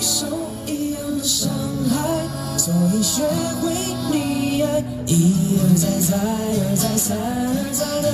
受一样的伤害，所以学会溺爱，一而再，再而再，三而再的